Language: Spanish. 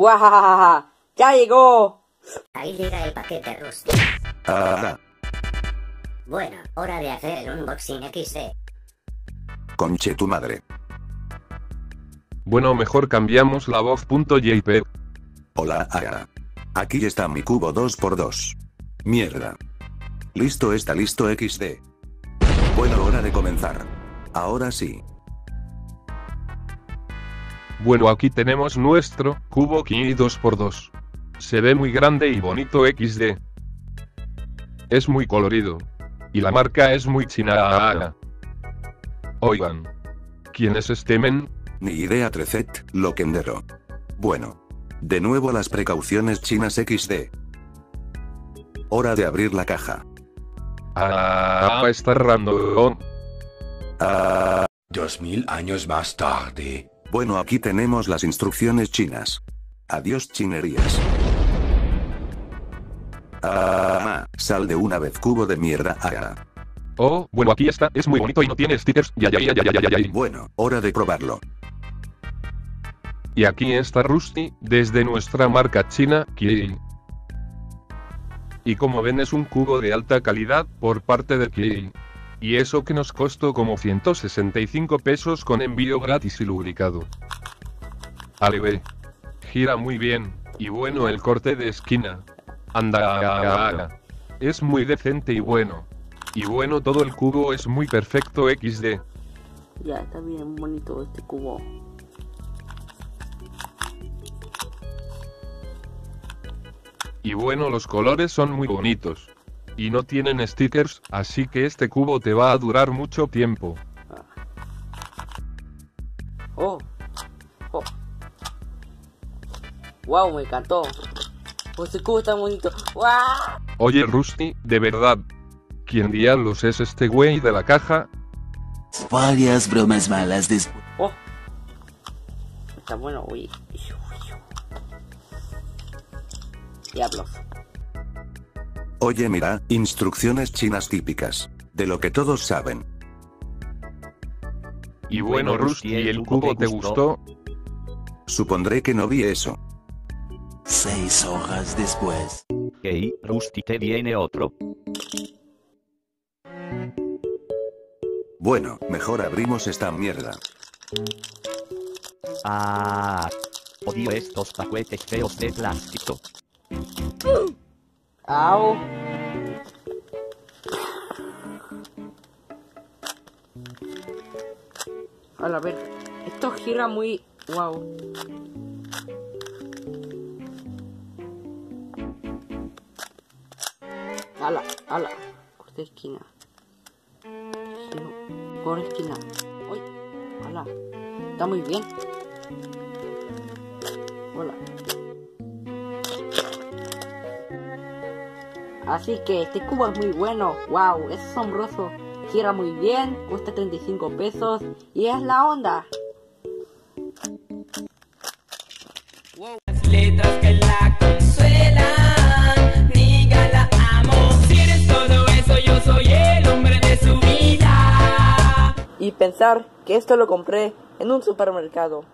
¡Guajajaja! ¡Ya llegó! Ahí llega el paquete Rusty. Ah, Bueno, hora de hacer el unboxing XD. conche tu madre. Bueno, mejor cambiamos la voz.jpg. Hola, Aga. Aquí está mi cubo 2x2. Mierda. Listo está listo XD. Bueno, hora de comenzar. Ahora sí. Bueno, aquí tenemos nuestro cubo Ki 2x2. Se ve muy grande y bonito XD. Es muy colorido. Y la marca es muy china. Oigan. ¿Quién es este men? Ni idea Trecet, loquendero. Bueno. De nuevo las precauciones chinas XD. Hora de abrir la caja. Ah, está random. Ah, Dos mil años más tarde. Bueno, aquí tenemos las instrucciones chinas. Adiós chinerías. Ah, sal de una vez cubo de mierda Aga. Oh, bueno, aquí está. Es muy bonito y no tiene stickers. Ya, ya, ya, ya, ya, ya, ya. Bueno, hora de probarlo. Y aquí está Rusty, desde nuestra marca china, Kiei. Y como ven es un cubo de alta calidad, por parte de Kiei. Y eso que nos costó como 165 pesos con envío gratis y lubricado. Aleve. Gira muy bien, y bueno el corte de esquina. Anda, es muy decente y bueno. Y bueno todo el cubo es muy perfecto XD. Ya, está bien bonito este cubo. Y bueno, los colores son muy bonitos. Y no tienen stickers, así que este cubo te va a durar mucho tiempo. ¡Oh! ¡Oh! ¡Wow! Me encantó. Oh, este cubo está bonito. ¡Wow! Oye Rusty, de verdad. ¿Quién diablos es este güey de la caja? Varias bromas malas después. ¡Oh! Está bueno, uy. Diablos. Oye, mira, instrucciones chinas típicas. De lo que todos saben. Y bueno Rusty, ¿el cubo te gustó? Supondré que no vi eso. Seis horas después. Hey, Rusty te viene otro. Bueno, mejor abrimos esta mierda. Ah. Odio estos paquetes feos de plástico. ¡Au! A ver, esto gira muy... ¡Wow! ¡Hala! ¡Hala! Corta esquina. Giro. Por esquina. ¡Uy! ¡Hala! Está muy bien. Hola. Así que este cubo es muy bueno, wow, es asombroso, gira muy bien, cuesta 35 pesos y es la onda. letras que la consuelan. Diga la amo. Si eres todo eso, yo soy el hombre de su vida. Y pensar que esto lo compré en un supermercado.